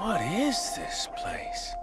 What is this place?